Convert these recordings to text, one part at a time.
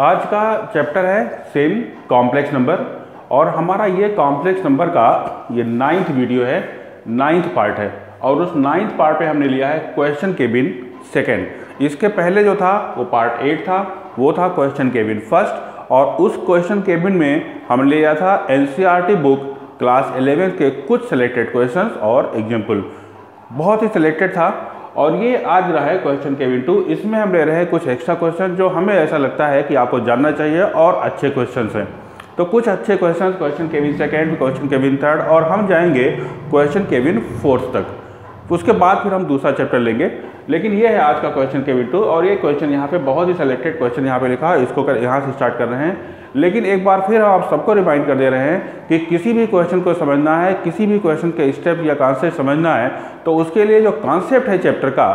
आज का चैप्टर है सेम कॉम्प्लेक्स नंबर और हमारा ये कॉम्प्लेक्स नंबर का ये नाइन्थ वीडियो है नाइन्थ पार्ट है और उस नाइन्थ पार्ट पे हमने लिया है क्वेश्चन केबिन सेकेंड इसके पहले जो था, वो पार्ट एट था, वो था क्वेश्चन केबिन फ़र्स्ट और उस क्वेश्चन केबिन में हमने लिया था एन बुक क्लास एलेवेंथ के कुछ सेलेक्टेड क्वेश्चन और एग्ज़ाम्पल बहुत ही सिलेक्टेड था और ये आज रहा है क्वेश्चन केविन टू इसमें हम ले रहे हैं कुछ एक्स्ट्रा क्वेश्चन जो हमें ऐसा लगता है कि आपको जानना चाहिए और अच्छे क्वेश्चन हैं। तो कुछ अच्छे question question Kevin second question Kevin third और हम जाएँगे क्वेश्चन केविन फोर्थ तक। उसके बाद फिर हम दूसरा चैप्टर लेंगे। लेकिन ये है आज का क्वेश्चन के टू और ये क्वेश्चन यहाँ पे बहुत ही सेलेक्टेड क्वेश्चन यहाँ पे लिखा है। इसको कर यहाँ से स्टार्ट कर रहे हैं। लेकिन एक बार फिर हम आप सबको रिमाइंड कर दे रहे हैं कि किसी भी क्वेश्चन को समझना है, किसी भी क्वेश्चन के स्टेप या कॉन्सेप्ट समझना है तो उसके लिए जो कॉन्सेप्ट है चैप्टर का,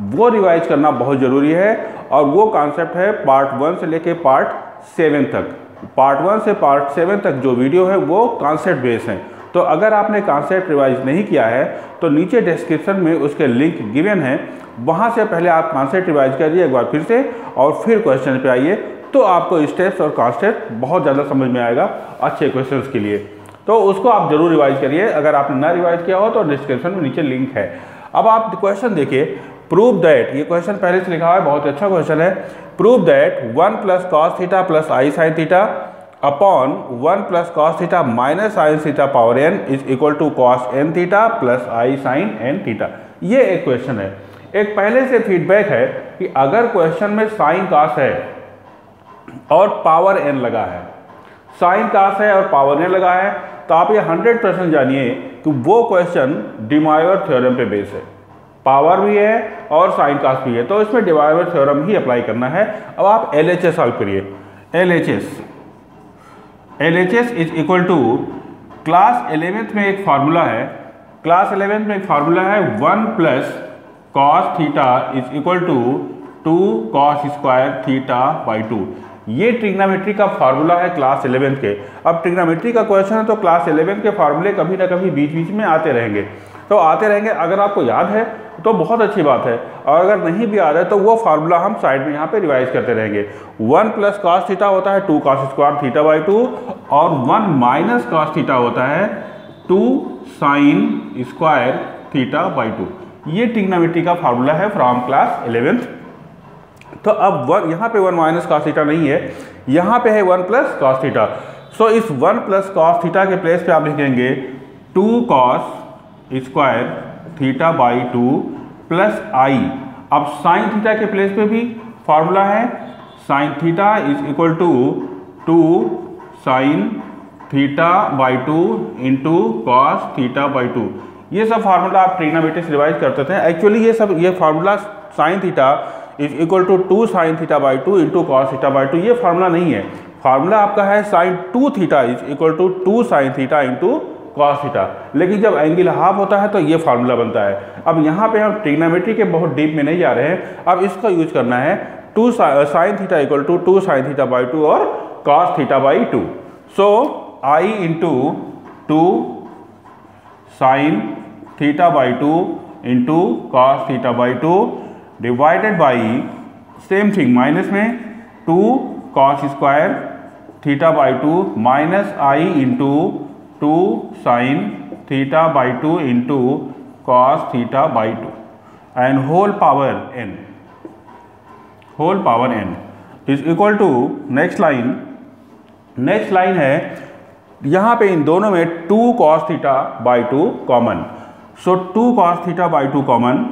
वो रिवाइज करना बहुत ज़रूरी है। और वो कॉन्सेप्ट है पार्ट वन से लेके पार्ट सेवन तक। पार्ट वन से पार्ट सेवन तक जो वीडियो है, वो कॉन्सेप्ट बेस है। तो अगर आपने कॉन्सेप्ट रिवाइज नहीं किया है तो नीचे डिस्क्रिप्शन में उसके लिंक गिवन है। वहाँ से पहले आप कॉन्सेप्ट रिवाइज करिए एक बार फिर से और फिर क्वेश्चन पे आइए तो आपको स्टेप्स और कॉन्सेप्ट बहुत ज़्यादा समझ में आएगा अच्छे क्वेश्चन के लिए। तो उसको आप ज़रूर रिवाइज करिए। अगर आपने ना रिवाइज किया हो तो डिस्क्रिप्शन में नीचे लिंक है। अब आप क्वेश्चन देखिए। प्रूव दैट ये क्वेश्चन पहले से लिखा हुआ है, बहुत अच्छा क्वेश्चन है। Prove that one plus cos theta plus i sine theta upon one plus cos theta minus sine theta power n is equal to cos n theta plus i sine n theta ये एक question है। एक पहले से feedback है कि अगर question में साइन कास है और पावर एन लगा है साइन कास है और पावर एन लगा है तो आप ये 100 परसेंट जानिए कि वो क्वेश्चन डिमायर थ्योरम पे बेस है। पावर भी है और साइन कास भी है। तो इसमें डिमायर थ्योरम ही अप्लाई करना है। अब आप एल एच एस सॉल्व करिए। L H S L H S is equal to class eleventh में एक फार्मूला है। क्लास एलेवेंथ में एक फार्मूला है। One plus cos theta is equal to two cos square theta by two ये trigonometry का formula है क्लास इलेवेंथ के। अब ट्रिग्नामेट्री का क्वेश्चन है तो क्लास इलेवेंथ के फार्मूले कभी ना कभी बीच बीच में आते रहेंगे। तो आते रहेंगे। अगर आपको याद है तो बहुत अच्छी बात है। और अगर नहीं भी याद है तो वो फार्मूला हम साइड में यहाँ पे रिवाइज करते रहेंगे। वन प्लस कॉस थीटा होता है two cos square theta by two और वन माइनस कॉस थीटा होता है two sine square theta by two ये टिग्नामेट्री का फार्मूला है फ्रॉम क्लास इलेवेंथ तो अब वन यहाँ पे वन माइनस कॉस थीटा नहीं है। यहाँ पे है one plus cos theta so इस वन प्लस कॉस थीटा के प्लेस पे आप लिखेंगे two cos square theta by two plus i. अब साइन थीटा के प्लेस पे भी फार्मूला है। Sine theta is equal to two sine theta by two into cos theta by two. ये सब फार्मूला आप ट्रिग्नोमेट्री से रिवाइज करते थे। एक्चुअली ये सब, ये formula sine theta is equal to two sine theta by two into cos theta by two. ये फार्मूला नहीं है। फार्मूला आपका है sine two theta is equal to two sine theta into cos theta लेकिन जब एंगल हाफ़ होता है तो ये फार्मूला बनता है। अब यहाँ पे हम ट्रिग्नोमेट्री के बहुत डीप में नहीं जा रहे हैं। अब इसका यूज़ करना है। Two sine theta equal to two sine theta by two और cos theta by two so i into two sine theta by two into cos theta by two divided by same thing minus में two cos square theta by two minus i into two sine theta by two into cos theta by two. And whole power n whole power n is equal to next line next line है, यहाँ पे इन दोनों में two cos theta by two common so two cos theta by two common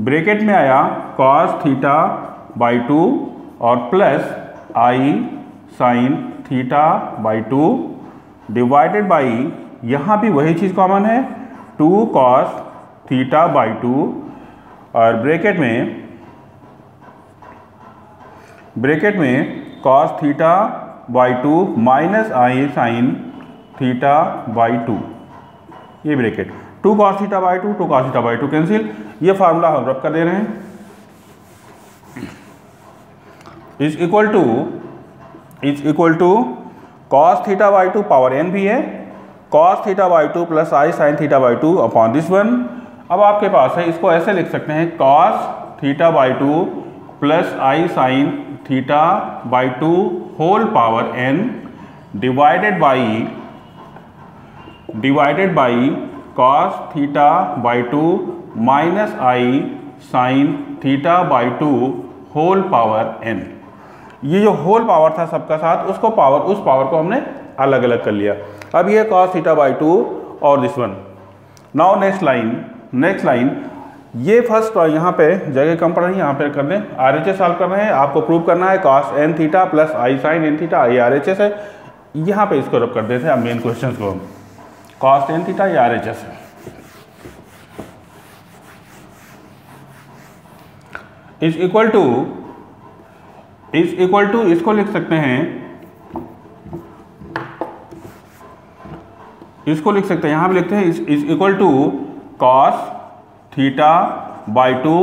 bracket में आया cos theta by two और plus i sine theta by two. Divided by यहाँ भी वही चीज़ कॉमन है। Two cos theta by two और bracket में ब्रेकेट में cos theta by two minus i sine theta by two ये bracket two cos theta by two two cos theta by two cancel ये फार्मूला हम rub कर दे रहे हैं। Is equal to is equal to cos theta by two power n भी है। Cos theta by two plus i sine theta by two upon this one अब आपके पास है, इसको ऐसे लिख सकते हैं cos theta by two plus i sine theta by two whole power n divided by divided by cos theta by two minus i sine theta by two whole power n ये जो होल पावर था सबका साथ, उसको power उस power को हमने अलग अलग कर लिया। अब ये कॉस थीटा बाई टू और this one now next line next line ये फ़र्स्ट यहाँ पे जगह कम पड़ रही है, यहाँ पे कर दें। आर एच एस सॉल्व कर रहे हैं, आपको प्रूव करना है cos n theta plus i sine n theta ये आर एच एस है। यहाँ पे इसको रब कर देते हैं मेन क्वेश्चन को। कॉस एन थीटा ये आर एच एस है। Is equal to is equal to इसको लिख सकते हैं, इसको लिख सकते हैं, यहाँ पे लिखते हैं is equal to cos theta by two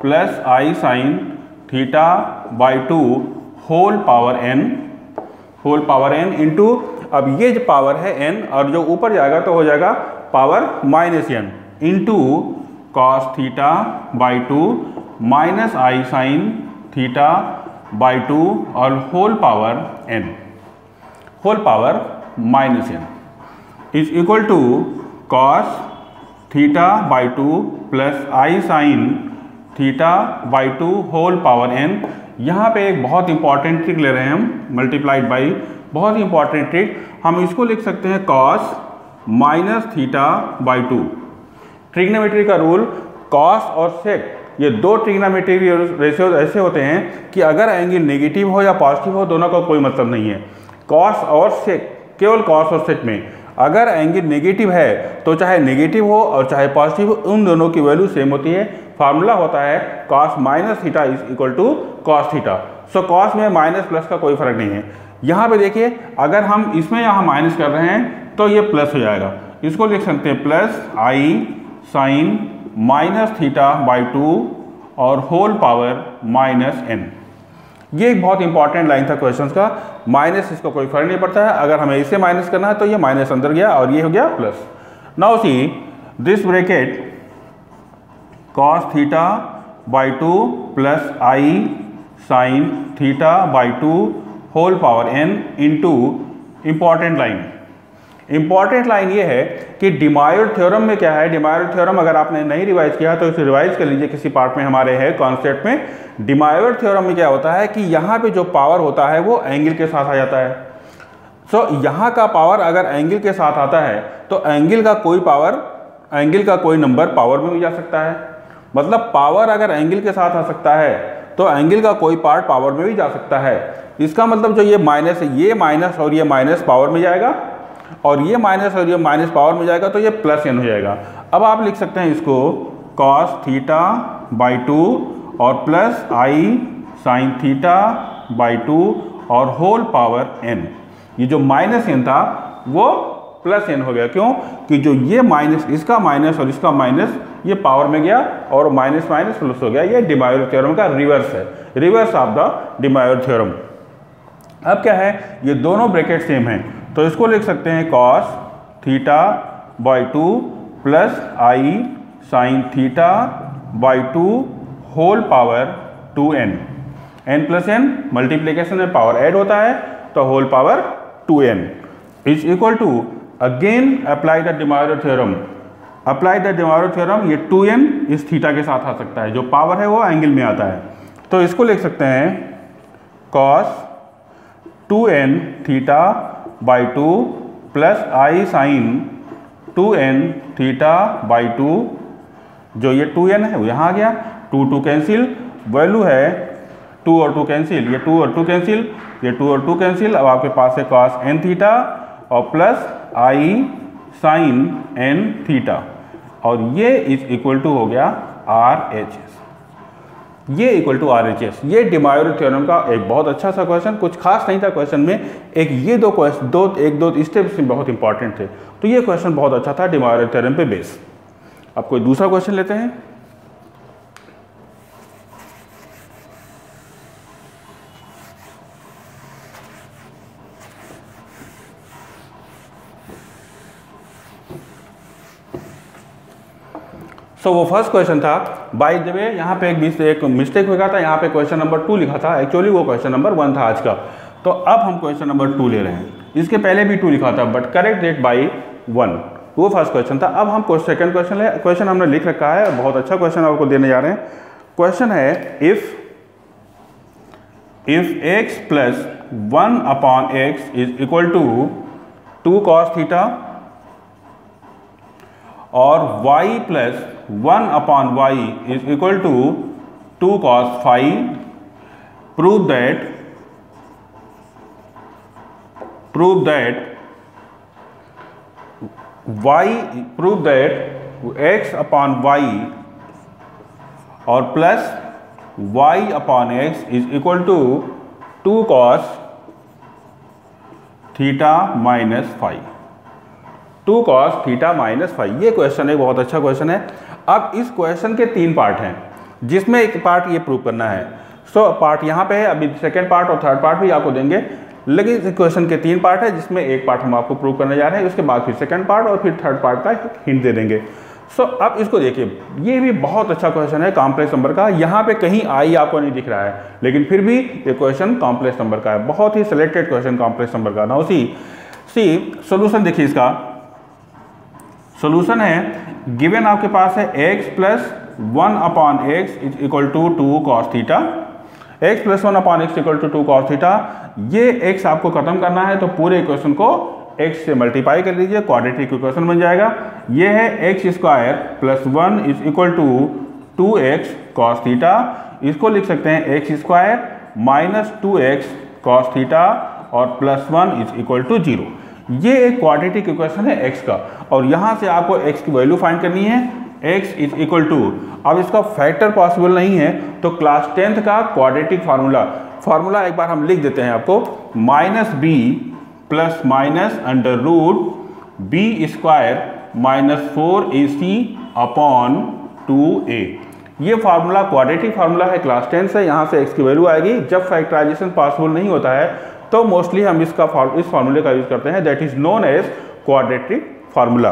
plus i sine theta by two whole power n, whole power n into अब ये जो पावर है एन, और जो ऊपर जाएगा तो हो जाएगा power minus n into cos theta by two minus i sine theta by two और whole power n whole power minus n is equal to cos theta by two plus i sine theta by two whole power n यहाँ पे एक बहुत important trick ले रहे हैं हम multiplied by बहुत ही इंपॉर्टेंट ट्रिक हम इसको लिख सकते हैं cos minus theta by two trigonometry का रूल कॉस और सेक ये दो ट्रिग्नोमेट्री रेशियो ऐसे होते हैं कि अगर एंगल नेगेटिव हो या पॉजिटिव हो, दोनों का कोई मतलब नहीं है। कॉस और सेक केवल कॉस और सेक में। अगर एंगल नेगेटिव है तो चाहे नेगेटिव हो और चाहे पॉजिटिव हो, उन दोनों की वैल्यू सेम होती है। फार्मूला होता है cos minus theta is equal to cos theta so cos में माइनस प्लस का कोई फ़र्क नहीं है। यहाँ पे देखिए, अगर हम इसमें यहाँ माइनस कर रहे हैं तो ये प्लस हो जाएगा। इसको लिख सकते हैं plus i sine minus theta by two और होल पावर माइनस एन ये एक बहुत इंपॉर्टेंट लाइन था क्वेश्चन का। माइनस इसको कोई फ़र्क नहीं पड़ता है। अगर हमें इसे माइनस करना है तो ये माइनस अंदर गया और ये हो गया plus now see this bracket cos theta by two plus i sine theta by two whole power n into important line important line ये है कि डिमायर थ्योरम में क्या है? डिमायर थ्योरम अगर आपने नहीं रिवाइज किया तो इसे रिवाइज कर लीजिए किसी पार्ट में हमारे है कॉन्सेप्ट में। डिमायर थ्योरम में क्या होता है कि यहाँ पे जो पावर होता है वो एंगल के साथ आ जाता है। सो so, यहाँ का पावर अगर एंगल के साथ आता है तो एंगल का कोई पावर एंगल का कोई नंबर पावर में भी जा सकता है। मतलब पावर अगर एंगल के साथ आ सकता है तो एंगल का कोई पार्ट पावर में भी जा सकता है। इसका मतलब जो ये माइनस है ये माइनस और ये माइनस पावर में जाएगा। और ये माइनस और ये माइनस पावर में जाएगा तो ये प्लस एन हो जाएगा। अब आप लिख सकते हैं इसको कॉस थीटा बाई टू और plus i sine theta by two और होल पावर एन ये जो माइनस एन था, वो प्लस एन हो गया। क्यों? कि जो ये माइनस इसका माइनस और इसका माइनस ये पावर में गया और माइनस माइनस प्लस हो गया। ये डिमायर थ्योरम का रिवर्स है। Reverse of the De Moivre theorem अब क्या है? ये दोनों ब्रैकेट सेम हैं। तो इसको लिख सकते हैं cos theta by two plus i sine theta by two whole power two n n plus n multiplication में पावर ऐड होता है तो whole power two n is equal to again apply the De Moivre theorem apply the De Moivre theorem ये two n इस theta के साथ आ सकता है। जो पावर है वो एंगल में आता है। तो इसको लिख सकते हैं cos two n theta by two plus i sine two n theta by two जो ये टू एन है, वो यहाँ आ गया। टू टू कैंसिल वैल्यू है टू और टू कैंसिल ये टू और टू कैंसिल ये टू और टू कैंसिल अब आपके पास है कॉस एन थीटा और plus i sine n theta और ये इज़ इक्वल टू हो गया आर एच एस ये equal to R H S ये डिमायोर थ्योरम का एक बहुत अच्छा सा क्वेश्चन कुछ खास नहीं था क्वेश्चन में, एक ये दो क्वेश्चन दो, एक दो स्टेप्स बहुत इंपॉर्टेंट थे। तो ये क्वेश्चन बहुत अच्छा था डिमायोर थ्योरम पे बेस अब कोई दूसरा क्वेश्चन लेते हैं? सो so, वो फ़र्स्ट क्वेश्चन था बाई द वे यहाँ पे एक बीच एक मिस्टेक हो गया था यहाँ पे क्वेश्चन नंबर टू लिखा था एक्चुअली वो क्वेश्चन नंबर वन था आज का। तो अब हम क्वेश्चन नंबर टू ले रहे हैं। इसके पहले भी टू लिखा था but correct that by one वो फ़र्स्ट क्वेश्चन था। अब हम सेकंड क्वेश्चन ले क्वेश्चन हमने लिख रखा है बहुत अच्छा क्वेश्चन आपको देने जा रहे हैं। क्वेश्चन है if if x plus one upon x is equal to two cos theta और y plus one upon y is equal to two cos five prove that prove that y, prove that x upon y और plus y upon x is equal to two cos theta minus five two cos theta minus five ये question है बहुत अच्छा question है। अब इस question के तीन पार्ट हैं जिसमें एक पार्ट ये प्रूव करना है। सो so, पार्ट यहाँ पे है अभी सेकेंड पार्ट और थर्ड पार्ट भी आपको देंगे। लेकिन क्वेश्चन के तीन पार्ट है जिसमें एक पार्ट हम आपको प्रूव करने जा रहे हैं उसके बाद फिर सेकेंड पार्ट और फिर थर्ड पार्ट का हिंट दे देंगे। सो so, अब इसको देखिए ये भी बहुत अच्छा क्वेश्चन है कॉम्प्लेक्स नंबर का। यहाँ पे कहीं आई आपको नहीं दिख रहा है लेकिन फिर भी ये क्वेश्चन कॉम्प्लेक्स नंबर का है। बहुत ही सिलेक्टेड क्वेश्चन कॉम्प्लेक्स नंबर का। ना उसी सी सोल्यूशन देखिए इसका। सोल्यूशन है गिवन आपके पास है x plus one upon x is equal to two cos theta x plus one upon x equal to two cos theta ये एक्स आपको खत्म करना है तो पूरे इक्वेशन को एक्स से मल्टीप्लाई कर लीजिए क्वाड्रेटिक इक्वेशन बन जाएगा। ये है x square plus one is equal to two x cos theta इसको लिख सकते हैं x square minus two x cos theta और plus one is equal to zero ये एक क्वाड्रेटिक इक्वेशन है एक्स का। और यहाँ से आपको एक्स की वैल्यू फाइंड करनी है। x इज़ इक्वल टू अब इसका फैक्टर पॉसिबल नहीं है तो क्लास टेंथ का क्वाड्रेटिक फार्मूला फार्मूला एक बार हम लिख देते हैं आपको। Minus b plus minus under root b square minus four a c upon two a ये फार्मूला क्वाड्रेटिक फार्मूला है क्लास टेंथ से यहाँ से एक्स की वैल्यू आएगी। जब फैक्टराइजेशन पॉसिबल नहीं होता है तो मोस्टली हम इसका इस फार्मूले का यूज़ करते हैं that is known as quadratic formula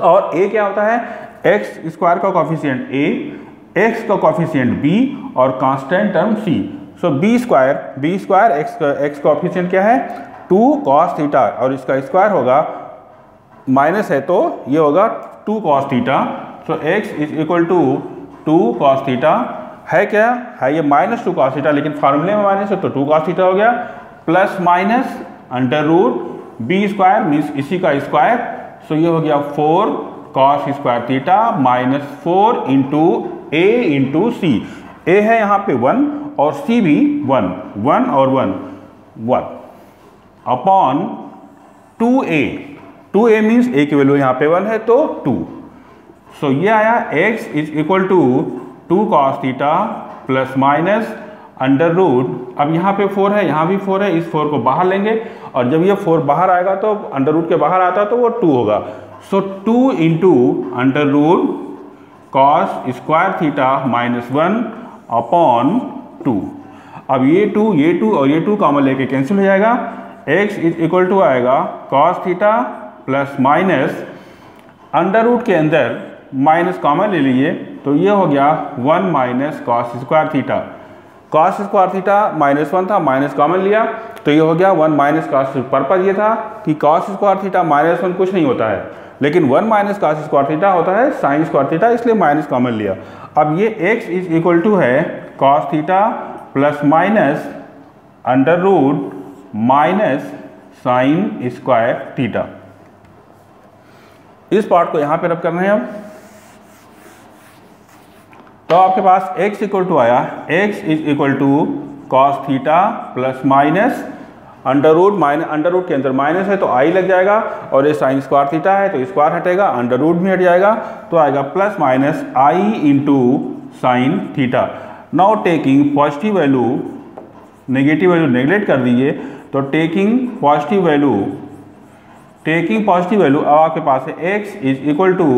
और ए क्या होता है? एक्स स्क्वायर का कॉफिशियंट ए एक्स का कॉफिशियंट बी और constant term c so b square b square x का एक्स कॉफिशियंट क्या है? टू कॉस थीटा और इसका स्क्वायर होगा माइनस है तो ये होगा two cos theta so x is equal to two cos theta है क्या? है ये माइनस टू कॉस थीटा लेकिन फार्मूले में माइनस है तो टू कॉस थीटा हो गया। Plus minus under root b square means इसी का स्क्वायर सो ये हो गया four cos square theta minus four into a into c a है यहाँ पे वन और सी भी वन वन और one one upon two a two a means a की वैल्यू यहाँ पे वन है तो टू सो so ये आया x is equal to two cos theta plus minus under root अब यहाँ पे फोर है, यहाँ भी फोर है, इस फोर को बाहर लेंगे। और जब ये फोर बाहर आएगा तो अंडर रूट के बाहर आता तो वो टू होगा। So two into under root cos square theta minus one upon two अब ये टू ये टू और ये टू कॉमन लेके कैंसिल हो जाएगा। एक्स इज़ इक्वल टू आएगा cos theta plus minus under root के अंदर माइनस कॉमन ले लीजिए। तो ये हो गया one minus cos square theta. Cos square theta minus one था, माइनस कॉमन लिया। तो ये हो गया वन माइनस कॉस पर्पज ये था कि cos square theta minus one कुछ नहीं होता है। लेकिन one minus cos square theta होता है, साइन स्क्वायर थीटा, इसलिए माइनस कॉमन लिया। अब ये एक्स इज़ इक्वल टू है cos theta plus minus under root minus sine square theta. इस पार्ट को यहाँ पे रब करना है अब तो आपके पास x इक्वल टू आया। x is equal to cos theta plus minus under root minus under root के अंदर माइनस है तो आई लग जाएगा और ये साइन स्क्वायर थीटा है तो स्क्वायर हटेगा अंडर रूट भी हट जाएगा तो आएगा plus minus i into sine theta now taking positive value negative value neglect कर दीजिए तो taking positive value taking positive value अब आपके पास है x is equal to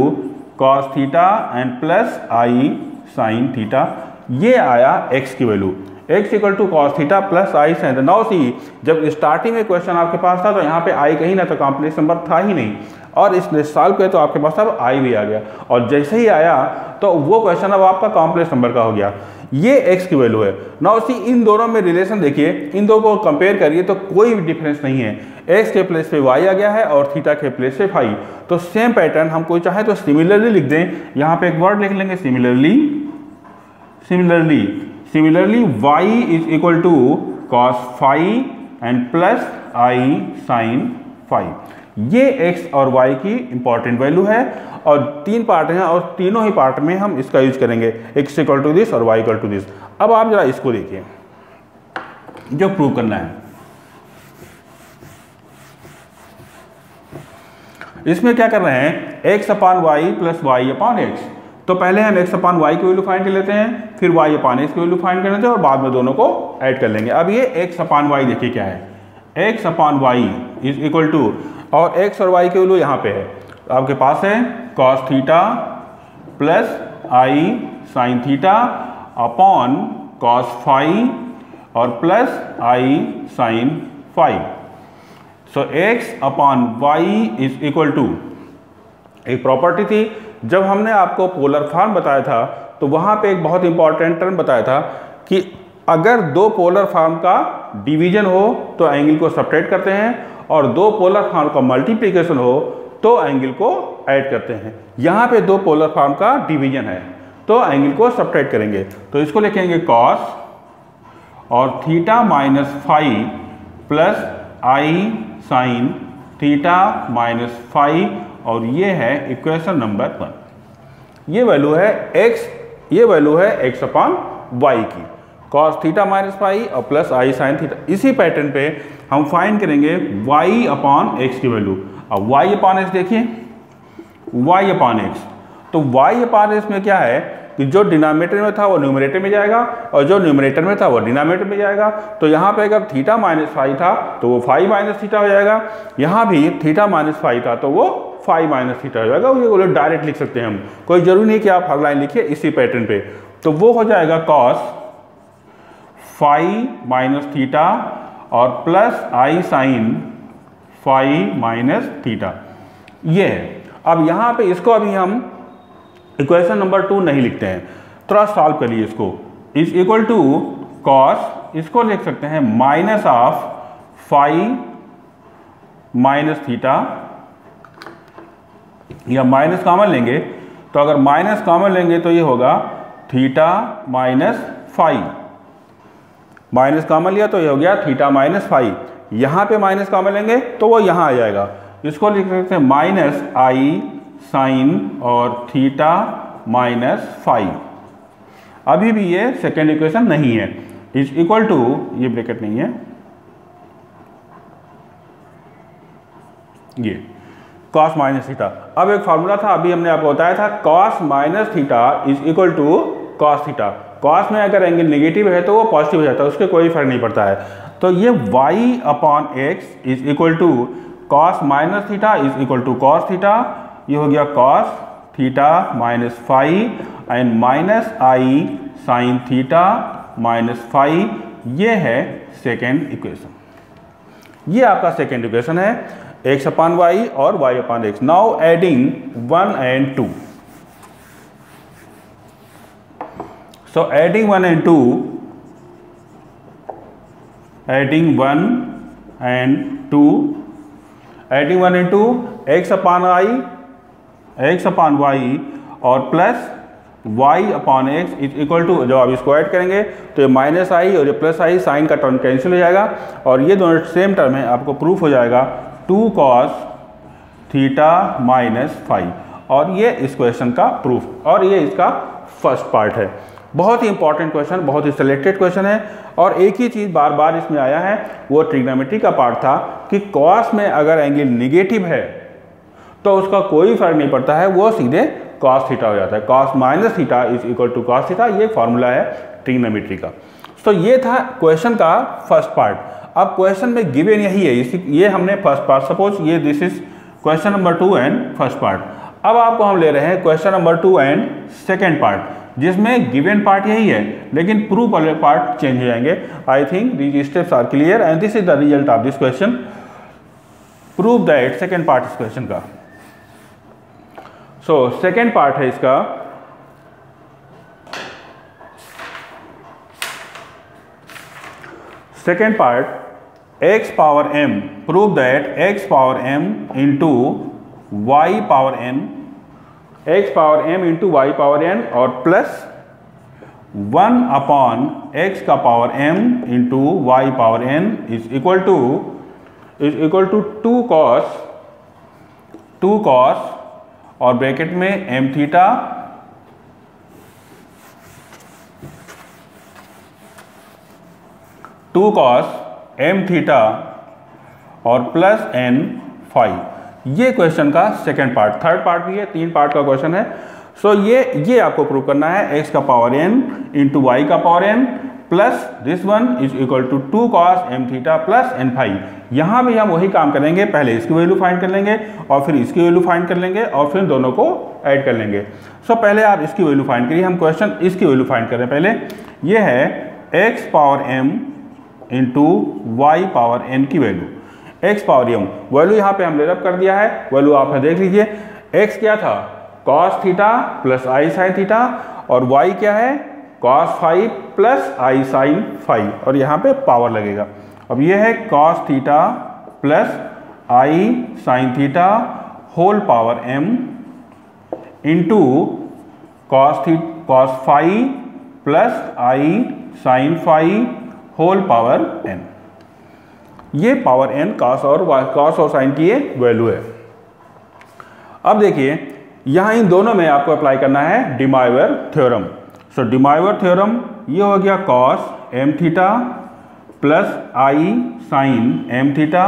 cos theta and plus i sine theta ये आया x की value x equal to cos theta plus i sine now see जब स्टार्टिंग में क्वेश्चन आपके पास था तो यहाँ पे आई कहीं ना तो कॉम्प्लेक्स नंबर था ही नहीं. और इसने सॉल्व किया तो आपके पास अब आई भी आ गया. और जैसे ही आया तो वो क्वेश्चन अब आपका कॉम्प्लेक्स नंबर का हो गया. ये x की वैल्यू है. नाउ सी इन दोनों में रिलेशन देखिए. इन दोनों को कंपेयर करिए तो कोई भी डिफरेंस नहीं है. x के प्लेस पे y आ गया है और थीटा के प्लेस पे फाई तो सेम पैटर्न हम कोई चाहे तो सिमिलरली लिख दें. यहाँ पे एक वर्ड लिख लेंगे similarly similarly similarly y is equal to cos phi and plus i sine phi ये x और y की इंपॉर्टेंट वैल्यू है और तीन पार्ट हैं और तीनों ही पार्ट में हम इसका यूज़ करेंगे. x इक्वल टू दिस और y इक्वल टू दिस अब आप जरा इसको देखिए. जो प्रूव करना है. इसमें क्या कर रहे हैं? x upon y plus y upon x तो पहले हम x अपान वाई की वैल्यू फाइंड कर लेते हैं, फिर y अपान एक्स की वैल्यू फाइंड कर लेते हैं और बाद में दोनों को ऐड कर लेंगे। अब ये x अपान वाई देखिए क्या है। x upon y is equal to और x और y की वैल्यू यहाँ पे है। आपके पास है cos theta plus i sine theta upon cos phi और plus i sine phi so x upon y is equal to एक प्रॉपर्टी थी जब हमने आपको पोलर फार्म बताया था तो वहाँ पे एक बहुत इंपॉर्टेंट टर्म बताया था कि अगर दो पोलर फार्म का डिवीज़न हो तो एंगल को सपरेट करते हैं, और दो पोलर फार्म का मल्टीप्लीकेशन हो तो एंगल को ऐड करते हैं। यहाँ पे दो पोलर फार्म का डिवीज़न है तो एंगल को सपरेट करेंगे। तो इसको लिखेंगे कॉस और theta minus five plus i sine theta minus five और ये है इक्वेशन नंबर वन ये वैल्यू है एक्स ये वैल्यू है एक्स अपॉन वाई की. कॉस थीटा माइनस वाई और प्लस आई साइन थीटा इसी पैटर्न पे हम फाइंड करेंगे वाई अपॉन एक्स की वैल्यू अब वाई अपॉन एक्स देखिए. वाई अपॉन एक्स तो वाई अपॉन एक्स में क्या है? कि जो डिनोमिनेटर में था वो न्यूमरेटर में जाएगा और जो न्यूमरेटर में था वो डिनोमिनेटर में जाएगा। तो यहाँ पे अगर थीटा माइनस फाइव था तो वो फाइव माइनस थीटा हो जाएगा। यहाँ भी थीटा माइनस फाइव था तो वो फाइव माइनस थीटा हो जाएगा। ये बोले डायरेक्ट लिख सकते हैं हम। कोई ज़रूरी नहीं कि आप हर लाइन लिखिए इसी पैटर्न पे। तो वो हो जाएगा कॉस फाइव माइनस थीटा और plus i sine five minus theta. ये है अब यहाँ पे इसको अभी हम इक्वेशन नंबर टू नहीं लिखते हैं। थोड़ा सॉल्व करिए इसको। इज़ इक्वल टू कॉस इसको लिख सकते हैं minus of five minus theta या माइनस कॉमन लेंगे। तो अगर माइनस कॉमन लेंगे तो ये होगा theta minus five minus common लिया तो ये हो गया थीटा माइनस फाइव यहाँ पे माइनस कॉमन लेंगे तो वो यहाँ आ जाएगा। इसको लिख सकते हैं माइनस आई साइन और थीटा माइनस फाइव अभी भी ये सेकेंड इक्वेशन नहीं है। इज़ इक्वल टू ये ब्रैकेट नहीं है। ये कॉस माइनस थीटा अब एक फॉर्मूला था, अभी हमने आपको बताया था cos minus theta is equal to cos theta cos में अगर एंगल नेगेटिव है तो वो पॉजिटिव हो जाता है, उसके कोई फ़र्क नहीं पड़ता है। तो ये y upon x is equal to cos minus theta is equal to cos theta ये हो गया cos theta minus five and minus i sine theta minus five ये है सेकेंड इक्वेशन ये आपका सेकेंड इक्वेशन है एक्स अपान वाई और y upon x now adding one and two so adding 1 and 2 adding 1 and 2 adding 1 and 2 x upon i x upon y और plus y upon x is equal to जब आप इसको add करेंगे तो ये minus i और ये plus i sine का टर्म कैंसिल हो जाएगा और ये दोनों सेम टर्म है, आपको प्रूफ हो जाएगा two cos theta minus five और ये इस क्वेश्चन का प्रूफ और ये इसका फ़र्स्ट पार्ट है। बहुत ही इंपॉर्टेंट क्वेश्चन बहुत ही सिलेक्टेड क्वेश्चन है और एक ही चीज़ बार बार इसमें आया है, वो ट्रिग्नोमेट्री का पार्ट था कि कॉस में अगर एंगल निगेटिव है तो उसका कोई फ़र्क नहीं पड़ता है, वो सीधे कॉस थीटा हो जाता है। Cos minus theta is equal to cos theta ये फॉर्मूला है ट्रिग्नोमेट्री का। तो ये था क्वेश्चन का फ़र्स्ट पार्ट अब क्वेश्चन में गिवन यही है, इसी, ये हमने फ़र्स्ट पार्ट सपोज़ ये this is question number two and first part अब आपको हम ले रहे हैं question number two and second part जिसमें गिवन पार्ट यही है, लेकिन प्रूफ वाले पार्ट चेंज हो जाएँगे। I think these steps are clear and this is the result of this question prove that second part इस क्वेश्चन का। सो सेकेंड पार्ट है इसका। Second part x power m prove that x power m into y power n x power m into y power n और plus one upon x का power m into y power n is equal to is equal to two cos two cos और bracket में m theta two cos m theta और plus n five ये question का second part third part भी है, तीन part का question है। सो so ये ये आपको प्रूव करना है एक्स का पावर एन इंटू वाई का power n plus this one is equal to two cos m theta plus n five. यहाँ भी हम वही काम करेंगे, पहले इसकी वैल्यू फाइंड कर लेंगे और फिर इसकी वैल्यू फाइंड कर लेंगे और फिर दोनों को ऐड कर लेंगे। सो so, पहले आप इसकी वैल्यू फाइंड करिए, हम क्वेश्चन इसकी वैल्यू फाइंड करें पहले। ये है x power m into y power n की value. X power m value यहाँ पे हमने रब कर दिया है, वैल्यू आप देख लीजिए। एक्स क्या था? Cos theta plus i sine theta और वाई क्या है? Cos five plus i sine five और यहाँ पे पावर लगेगा। अब ये है cos theta plus i sine theta whole power m into cos थी cos five plus i sine five whole power n ये पावर एन कॉस और कॉस और साइन की ये वैल्यू है। अब देखिए, यहाँ इन दोनों में आपको अप्लाई करना है De Moivre theorem so De Moivre theorem ये हो गया cos m theta plus i sine m theta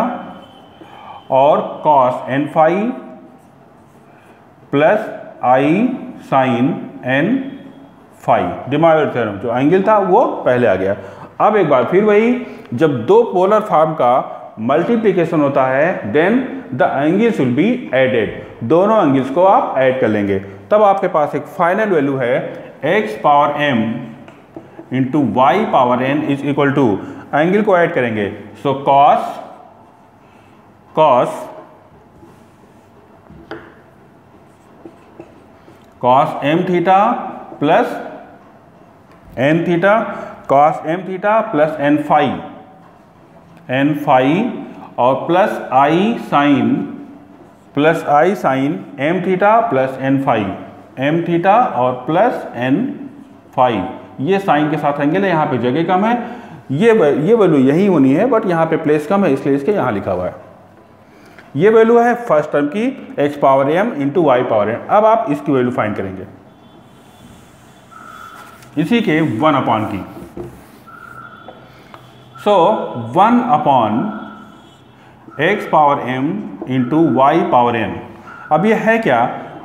और cos n five plus i sine n five De Moivre theorem जो एंगल था, वो पहले आ गया। अब एक बार फिर वही, जब दो पोलर फॉर्म का मल्टीप्लीकेशन होता है then the angles will be added दोनों एंगल्स को आप ऐड कर लेंगे। तब आपके पास एक फाइनल वैल्यू है x power m into y power n is equal to angle को ऐड करेंगे so cos cos cos m theta plus n theta cos m theta plus n five n five और plus i sine plus i sine m theta plus n five m theta और plus n five ये sine के साथ angle है, यहाँ पे जगह कम है। ये ये वैल्यू यही होनी है बट यहाँ पे प्लेस कम है, इसलिए इसके यहाँ लिखा हुआ है। ये वैल्यू है फ़र्स्ट टर्म की x power m into y power m अब आप इसकी वैल्यू फाइंड करेंगे। इसी के वन अपॉन की। So one upon x power m into y power n अब ये है क्या?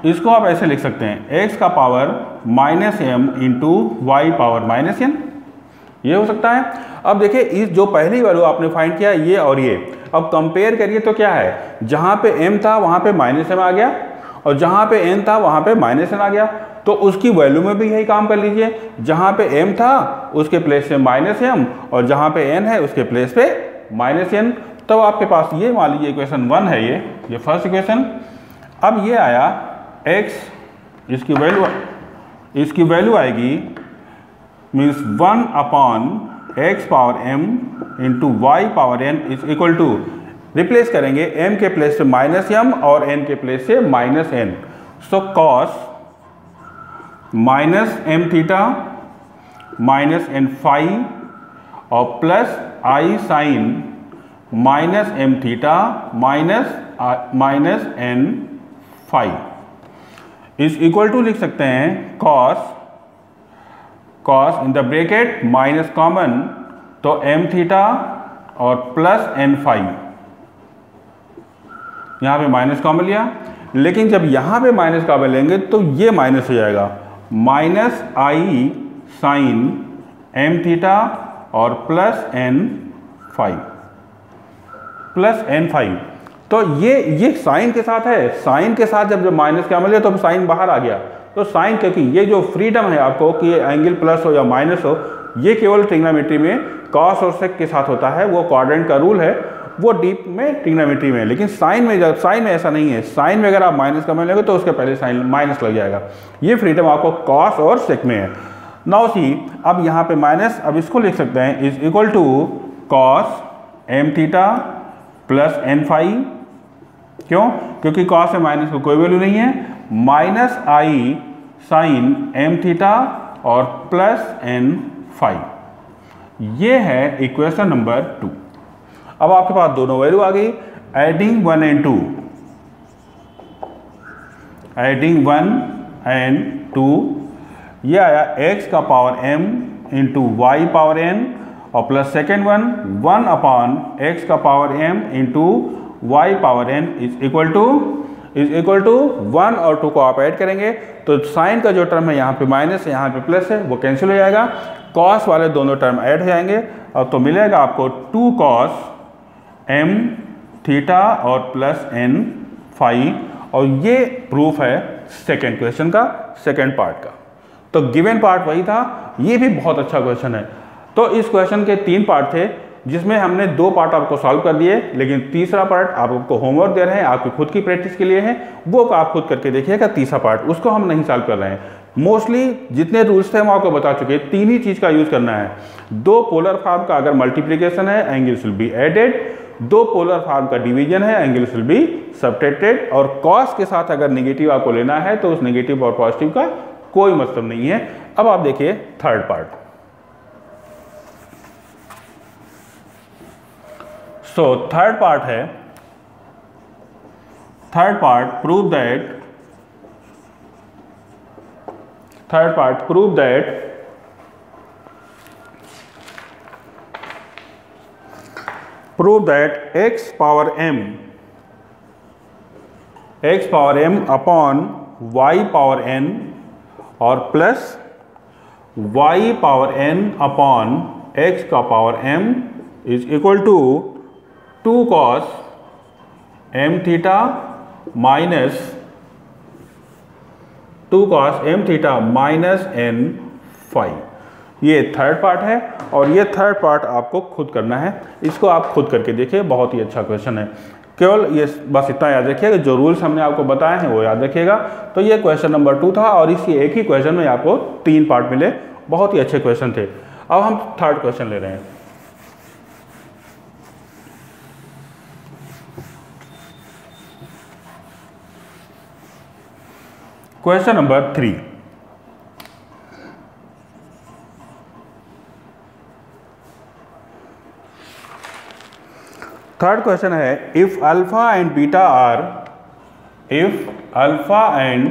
इसको आप ऐसे लिख सकते हैं, x का power minus m into y power minus n ये हो सकता है। अब देखिए, इस जो पहली वैल्यू आपने फाइंड किया, ये और ये। अब कंपेयर करिए तो क्या है? जहाँ पे m था, वहाँ पे माइनस एम आ गया। और जहाँ पे n था, वहाँ पे माइनस एन आ गया। तो उसकी वैल्यू में भी यही काम कर लीजिए। जहाँ पे m था, उसके प्लेस पे माइनस एम और जहाँ पे n है, उसके प्लेस पे माइनस एन तो आपके पास ये मान लीजिए इक्वेशन वन है ये ये फ़र्स्ट इक्वेशन अब ये आया x इसकी वैल्यू इसकी वैल्यू आएगी means one upon x power m into y power n is equal to replace करेंगे m के प्लेस से माइनस एम और n के प्लेस से minus n so cos minus m theta minus n five और plus i sine minus m theta minus minus n five is equal to लिख सकते हैं cos cos in the bracket minus common तो m theta और plus n five यहाँ पे minus common लिया। लेकिन जब यहाँ पे माइनस कॉमन लेंगे तो ये माइनस हो जाएगा। Minus i sine m theta और plus n five plus n five तो ये ये साइन के साथ है। साइन के साथ जब जब माइनस क्या मिले तो साइन बाहर आ गया। तो साइन, क्योंकि ये जो फ्रीडम है आपको कि ये एंगल प्लस हो या माइनस हो, ये केवल ट्रिग्नोमेट्री में कॉस और सेक के साथ होता है। वो क्वाड्रेंट का रूल है। वो डीप में ट्रिग्नोमेट्री में लेकिन साइन में जब, साइन में ऐसा नहीं है। साइन में अगर आप माइनस का लेंगे तो उसके पहले साइन माइनस लग जाएगा। ये फ्रीडम आपको कॉस और सेक में है। नाउ सी अब यहाँ पे माइनस अब इसको लिख सकते हैं is equal to cos m theta plus n five क्यों? क्योंकि कॉस में माइनस को कोई वैल्यू नहीं है। Minus i sine m theta और प्लस एन फाइव ये है इक्वेशन नंबर टू अब आपके पास दोनों वैल्यू आ गई। Adding one and two adding one and two ये आया x का power m into y power n और plus second one one upon x का power m into y power n is equal to is equal to one और two को आप add करेंगे तो साइन का जो टर्म है यहाँ पे माइनस है यहाँ पे प्लस है, वो कैंसिल हो जाएगा। कॉस वाले दोनों टर्म ऐड हो जाएँगे। और तो मिलेगा आपको टू कॉस एम थीटा और प्लस एन फाइव और ये प्रूफ है सेकेंड क्वेश्चन का सेकेंड पार्ट का। तो गिवन पार्ट वही था, ये भी बहुत अच्छा क्वेश्चन है। तो इस क्वेश्चन के तीन पार्ट थे। जिसमें हमने दो पार्ट आपको सॉल्व कर दिए, लेकिन तीसरा पार्ट आपको होमवर्क दे रहे हैं, आपकी खुद की प्रैक्टिस के लिए है, वो आप खुद करके देखिएगा तीसरा पार्ट उसको हम नहीं सॉल्व कर रहे हैं। मोस्टली जितने रूल्स थे हम आपको बता चुके हैं, तीन ही चीज़ का यूज़ करना है। दो पोलर फॉर्म का अगर मल्टीप्लीकेशन है एंगल्स विल बी एडेड दो पोलर फॉर्म का डिवीज़न है एंगल्स विल बी सब्ट्रैक्टेड और कॉस के साथ अगर निगेटिव आपको लेना है तो उस निगेटिव और पॉजिटिव का कोई मतलब नहीं है। अब आप देखिए third part so third part है. Third part prove that third part prove that prove that x power m, x power m upon y power n और plus y power n upon x का power m is equal to two cos m theta minus two cos m theta minus n five ये third part है और ये third part आपको खुद करना है। इसको आप खुद करके देखिए, बहुत ही अच्छा क्वेश्चन है। केवल ये बस इतना याद रखिएगा जो रूल्स हमने आपको बताए हैं, वो याद रखिएगा। तो ये क्वेश्चन नंबर टू था और इसी एक ही क्वेश्चन में आपको तीन पार्ट मिले। बहुत ही अच्छे क्वेश्चन थे। अब हम थर्ड क्वेश्चन ले रहे हैं। Question number three third question है if alpha and beta are if alpha and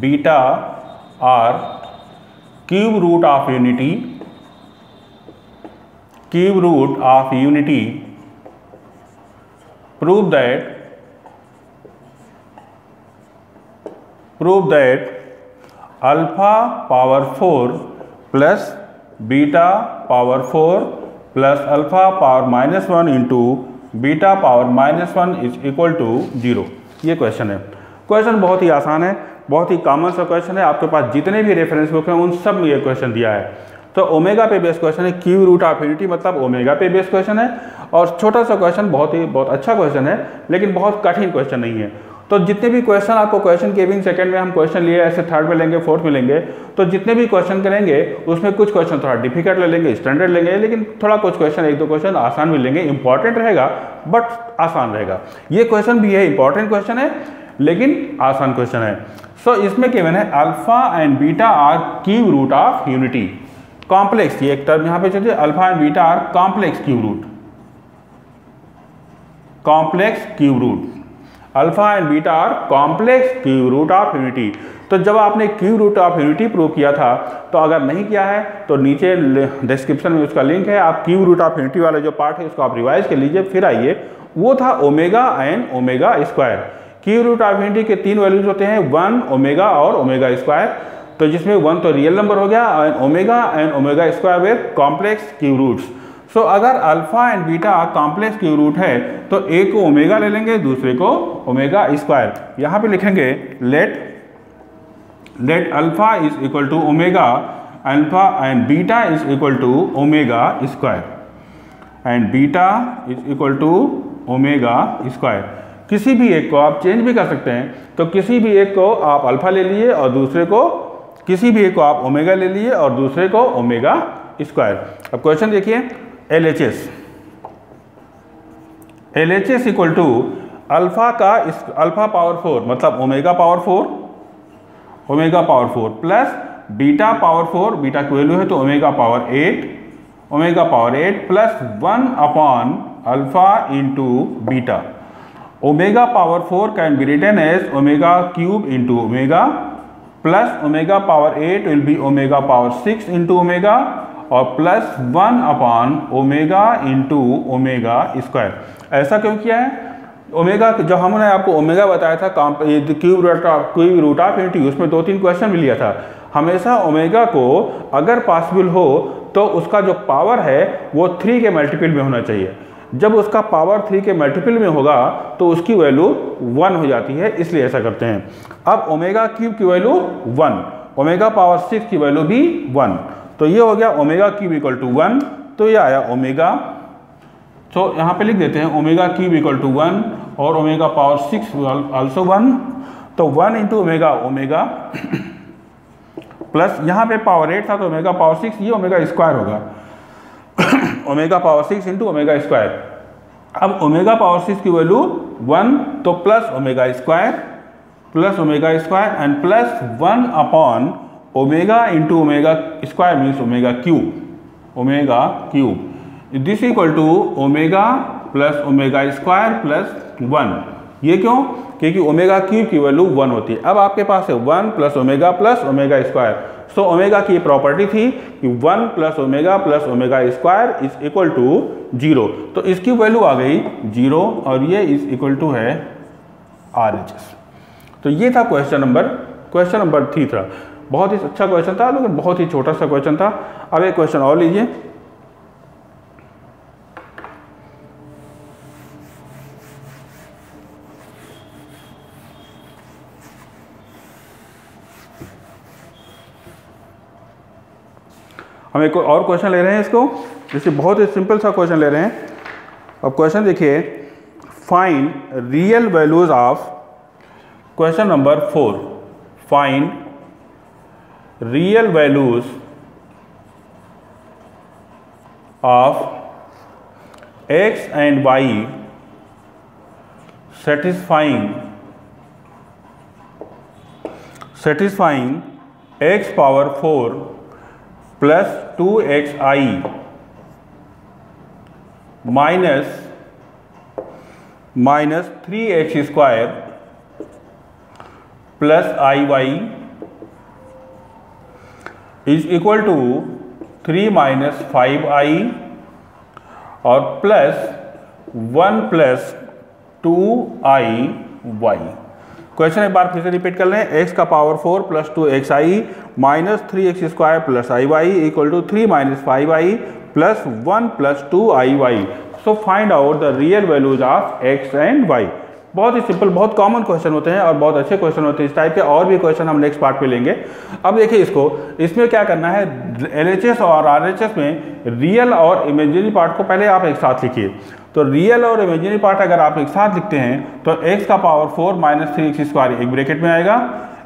beta are cube root of unity cube root of unity prove that prove that alpha power four plus beta power four plus alpha power minus one into beta power minus one is equal to zero ये question है। Question बहुत ही आसान है, बहुत ही common सा question है। आपके पास जितने भी रेफरेंस बुक हैं, उन सब में ये क्वेश्चन दिया है। तो ओमेगा पे बेस्ड क्वेश्चन है क्यू रूट ऑफ़ यूनिटी मतलब ओमेगा पे बेस्ड क्वेश्चन है। और छोटा सा क्वेश्चन बहुत ही, बहुत अच्छा क्वेश्चन है, लेकिन बहुत कठिन क्वेश्चन नहीं है। तो जितने भी क्वेश्चन आपको क्वेश्चन केविंग सेकंड में हम क्वेश्चन लिए ऐसे थर्ड में लेंगे फोर्थ में लेंगे तो जितने भी क्वेश्चन करेंगे उसमें कुछ क्वेश्चन थोड़ा डिफ़िकल्ट ले लेंगे स्टैंडर्ड लेंगे लेकिन थोड़ा कुछ क्वेश्चन एक दो क्वेश्चन आसान भी लेंगे इंपॉर्टेंट रहेगा बट आसान रहेगा। ये क्वेश्चन भी है इंपॉर्टेंट क्वेश्चन है लेकिन आसान क्वेश्चन है। सो so, इसमें केवल है alpha and beta are cube root of unity complex ये एक टर्म यहाँ पे चलिए alpha and beta are complex cube root complex cube root alpha and beta are complex cube root of unity. तो जब आपने cube root of unity prove किया था तो अगर नहीं किया है तो नीचे डिस्क्रिप्शन में उसका लिंक है। आप क्यू रूट ऑफ़ यूनिटी वाला जो पार्ट है, उसको आप रिवाइज कर लीजिए। फिर आइए, वो था omega and omega square. Cube root of unity के तीन वैल्यूज़ होते हैं, वन, ओमेगा और ओमेगा स्क्वायर। तो जिसमें वन तो रियल नंबर हो गया and omega and omega square with complex cube roots. So so, अगर alpha and beta complex cube root है तो एक को ओमेगा ले लेंगे दूसरे को ओमेगा स्क्वायर यहाँ पे लिखेंगे let let alpha is equal to omega alpha and beta is equal to omega square. And beta is equal to omega square. किसी भी एक को आप चेंज भी कर सकते हैं। तो किसी भी एक को आप अल्फ़ा ले लिए और दूसरे को किसी भी एक को आप ओमेगा ले लिए और दूसरे को ओमेगा स्क्वायर अब क्वेश्चन देखिए। L H S L H S equal to alpha का इस अल्फ़ा पावर फोर मतलब omega power four omega power four plus beta power four beta की वैल्यू है तो omega power eight omega power eight plus one upon alpha into beta omega power four can be written as omega cube into omega plus omega power eight will be omega power six into omega और plus one upon omega into omega square ऐसा क्यों किया है? Omega जो हमने आपको omega बताया था cube root of cube root of into उसमें दो तीन क्वेश्चन भी लिया था। हमेशा ओमेगा को अगर पॉसिबल हो तो उसका जो पावर है, वो थ्री के मल्टीपल में होना चाहिए। जब उसका पावर थ्री के मल्टीपल में होगा तो उसकी वैल्यू वन हो जाती है, इसलिए ऐसा करते हैं। अब ओमेगा क्यूब की value one omega power six की वैल्यू भी वन तो ये हो गया omega cube equal to one तो ये आया ओमेगा तो यहाँ पे लिख देते हैं omega cube equal to one और omega power six also one तो one into omega omega plus यहाँ पे पावर एट था तो ओमेगा पावर सिक्स ये ओमेगा स्क्वायर होगा। Omega power six into omega square अब ओमेगा पावर सिक्स की वैल्यू वन तो plus omega square plus omega square and plus one upon omega into omega square means omega cube omega cube this equal to omega plus omega square plus one ये क्यों? क्योंकि omega cube की value one होती है। अब आपके पास है one plus omega plus omega square so omega की प्रॉपर्टी थी कि one plus omega plus omega square is equal to zero तो इसकी वैल्यू आ गई ज़ीरो और ये इज़ इक्वल टू है एस तो ये था question number question number three था। बहुत ही अच्छा क्वेश्चन था, लेकिन बहुत ही छोटा सा क्वेश्चन था। अब एक क्वेश्चन और लीजिए। हम एक और क्वेश्चन ले रहे हैं इसको जैसे बहुत ही सिंपल सा क्वेश्चन ले रहे हैं। अब क्वेश्चन देखिए। Find real values of question number four find real values of x and y satisfying satisfying x power 4 plus 2xi minus minus 3x square plus iy is equal to three minus five i और plus one plus two i y question एक बार फिर से repeat कर लें. X का power four plus two x i minus three x square plus i y equal to three minus five i plus one plus two i y so find out the real values of x and y बहुत ही simple बहुत common question होते हैं और बहुत अच्छे question होते हैं। इस टाइप के और भी क्वेश्चन हम नेक्स्ट पार्ट पे लेंगे। अब देखिए इसको, इसमें क्या करना है? एलएचएस और आरएचएस में रियल और इमेजिनरी पार्ट को पहले आप एक साथ लिखिए। तो रियल और इमेजिनरी पार्ट अगर आप एक साथ लिखते हैं तो एक्स का power four minus three x square एक ब्रेकेट में आएगा।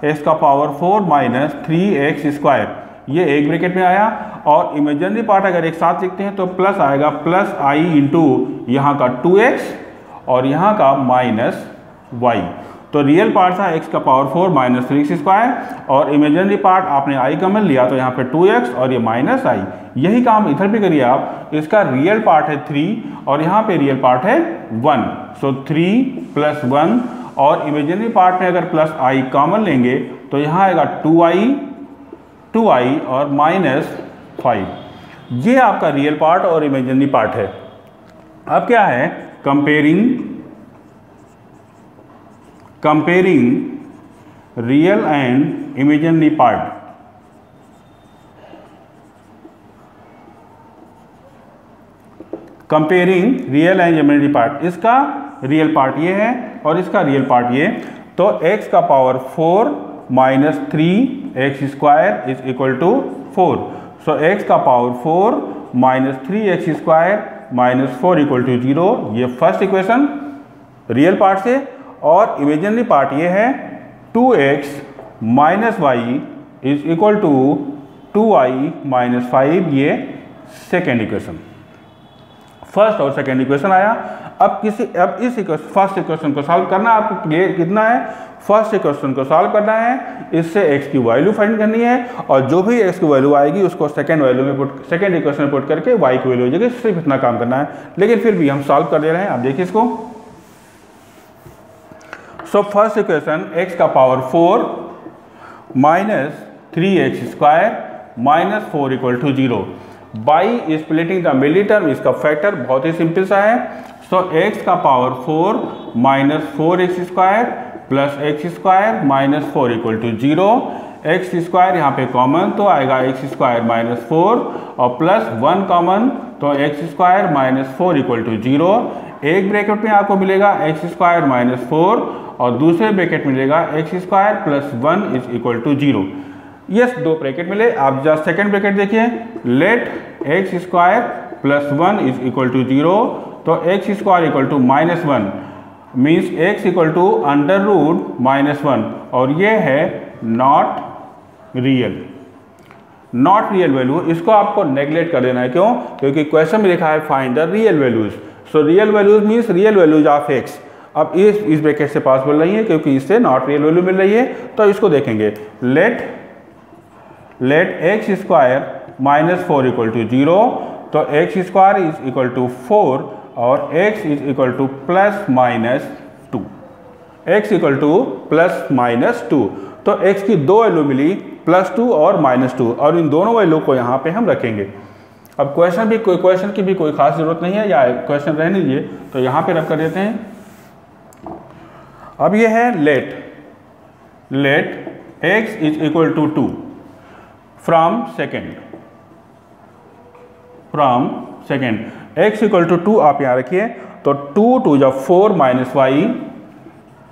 एक्स का power four minus three x square ये एक ब्रेकेट में आया। और इमेजिनरी पार्ट अगर एक साथ लिखते हैं तो प्लस आएगा प्लस आई इंटू यहाँ का टू एक्स और यहाँ का माइनस वाई तो रियल पार्ट था एक्स का power four minus three x square और इमेजनरी पार्ट आपने आई कमन लिया तो यहाँ पे टू एक्स और ये माइनस आई यही काम इधर भी करिए आप। इसका रियल पार्ट है थ्री और यहाँ पे रियल पार्ट है one so three plus one और इमेजनरी पार्ट में अगर प्लस आई कॉमन लेंगे तो यहाँ आएगा टू आई टू आई और माइनस फाइव ये आपका रियल पार्ट और इमेजनरी पार्ट है। अब क्या है? Comparing comparing real and imaginary part comparing real and imaginary part इसका रियल पार्ट ये है और इसका रियल पार्ट ये. तो x का power four minus three x square is equal to four so x का power four minus three x square minus four equal to zero ये फ़र्स्ट इक्वेशन रियल पार्ट से, और इमेजिनरी पार्ट ये है two x minus y is equal to two i minus five ये second equation first और second equation आया अब किसी, अब इस फ़र्स्ट इक्वेशन को सॉल्व करना, आपको क्लियर कितना है? फ़र्स्ट इक्वेशन को सॉल्व करना है। इससे एक्स की वैल्यू फाइंड करनी है और जो भी एक्स की वैल्यू आएगी, उसको सेकेंड वैल्यू में पुट सेकेंड इक्वेशन में पुट करके वाई की वैल्यू हो जाएगी सिर्फ़ इतना काम करना है। लेकिन फिर भी हम सॉल्व कर दे रहे हैं। आप देखिए इसको। सो फ़र्स्ट इक्वेशन एक्स का power four minus three x square minus four equal to zero by splitting the middle term इसका फैक्टर बहुत ही सिंपल सा है। सो so, एक्स का power four minus four x square plus x square minus four equal to zero x square यहाँ पे common तो आएगा एक्स स्क्वायर माइनस फोर और प्लस वन कॉमन तो x square minus four equal to zero एक bracket में आपको मिलेगा एक्स स्क्वायर माइनस फोर और दूसरे ब्रैकेट मिलेगा x square plus one is equal to zero yes दो ब्रैकेट मिले। आप जस्ट सेकेंड ब्रैकेट देखिए। Let x square plus one is equal to zero तो x square equal to minus one means x equal to under root minus one और ये है not real not real value इसको आपको neglect कर देना है। क्यों? क्योंकि क्वेश्चन में लिखा है find the real values so real values means real values of x अब इस इस ब्रैकेट से पास बोल रही है क्योंकि इससे नॉट रियल वैल्यू मिल रही है। तो इसको देखेंगे। Let let x square minus four equal to zero तो x square is equal to four और x is equal to plus minus two x equal to plus minus two तो x की दो वैल्यू मिली प्लस टू और minus two और इन दोनों वैल्यू को यहाँ पे हम रखेंगे। अब क्वेश्चन भी कोई क्वेश्चन की भी कोई खास ज़रूरत नहीं है, या क्वेश्चन रहने दीजिए तो यहाँ पे रख कर देते हैं। अब ये है let let x is equal to two from second from second x equal to two आप यहाँ रखिए तो टू टू जब four minus y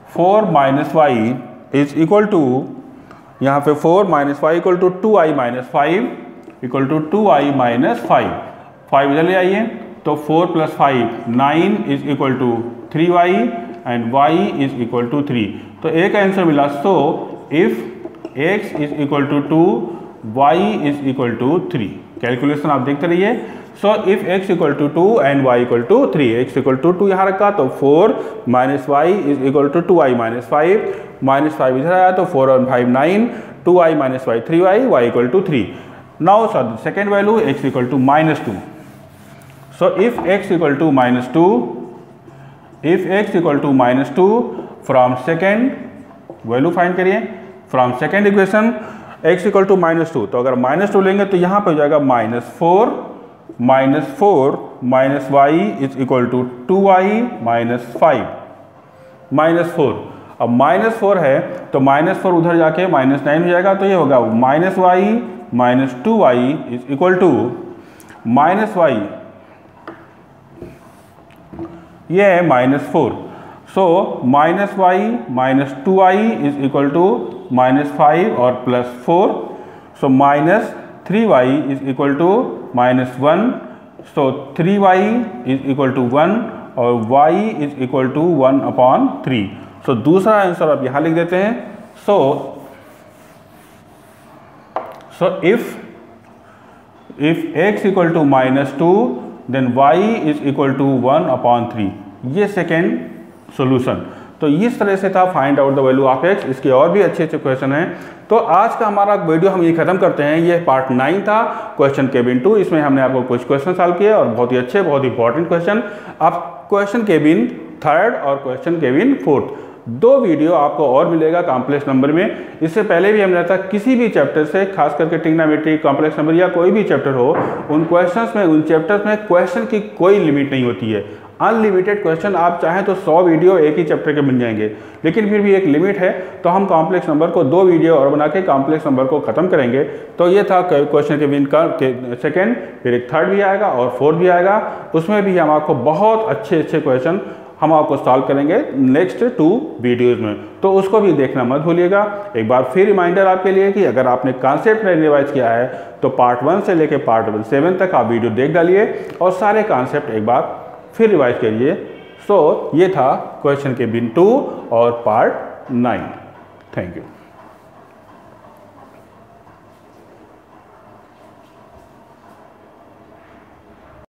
four minus y is equal to यहाँ पे four minus y equal to two I minus five equal to two I minus five five इधर ले आइए तो four plus five nine is equal to three y and y is equal two three तो एक answer मिला so if x is equal to two y is equal to three calculation आप देखते रहिए। So if x equal to two and y equal to three x equal to two यहाँ रखा तो four minus y is equal to two i minus five minus five इधर आया तो four one five nine two i minus y three y y equal to three now sir second value x equal to minus two so if x equal to minus two if x equal to minus two from second value find करिए। From second equation x equal to minus two तो अगर minus two लेंगे तो यहाँ पर हो जाएगा minus four minus four minus y is equal to two y minus five minus four अब माइनस फोर है तो माइनस फोर उधर जाके माइनस नाइन हो जाएगा तो ये होगा minus y minus two y is equal to minus y ये है minus four so minus y minus two y is equal to minus five और plus four so minus three y is equal to minus one so three y is equal to one और y is equal to one upon three so दूसरा answer आप यहाँ लिख देते हैं। So so if if x equal two minus two then y is equal to one upon three ये second solution तो इस तरह से था find out the value of x इसके और भी अच्छे अच्छे क्वेश्चन हैं। तो आज का हमारा वीडियो हम ये खत्म करते हैं। ये पार्ट नाइन था क्वेश्चन केबिन टू इसमें हमने आपको कुछ क्वेश्चन सॉल्व किए और बहुत ही अच्छे, बहुत इंपॉर्टेंट क्वेश्चन अब क्वेश्चन केबिन थर्ड और क्वेश्चन केबिन फोर्थ दो वीडियो आपको और मिलेगा कॉम्प्लेक्स नंबर में। इससे पहले भी हमने था किसी भी चैप्टर से, खास करके टिग्नामेट्री कॉम्प्लेक्स नंबर या कोई भी चैप्टर हो, उन क्वेश्चंस में, उन चैप्टर्स में क्वेश्चन की कोई लिमिट नहीं होती है। अनलिमिटेड क्वेश्चन, आप चाहें तो 100 वीडियो एक ही चैप्टर के बन जाएँगे। लेकिन फिर भी एक लिमिट है तो हम कॉम्प्लेक्स नंबर को दो वीडियो और बना के कॉम्प्लेक्स नंबर को ख़त्म करेंगे। तो ये था क्वेश्चन के विन का सेकेंड फिर एक थर्ड भी आएगा और फोर्थ भी आएगा। उसमें भी हम आपको बहुत अच्छे अच्छे क्वेश्चन हम आपको सॉल्व करेंगे नेक्स्ट टू वीडियोज़ में। तो उसको भी देखना मत भूलिएगा। एक बार फिर रिमाइंडर आपके लिए कि अगर आपने कॉन्सेप्ट में रिवाइज किया है तो पार्ट वन से लेकर पार्ट सेवन तक आप वीडियो देख डालिए और सारे कॉन्सेप्ट एक बार फिर रिवाइज करिए। सो so, ये था क्वेश्चन के बिन टू और पार्ट नाइन थैंक यू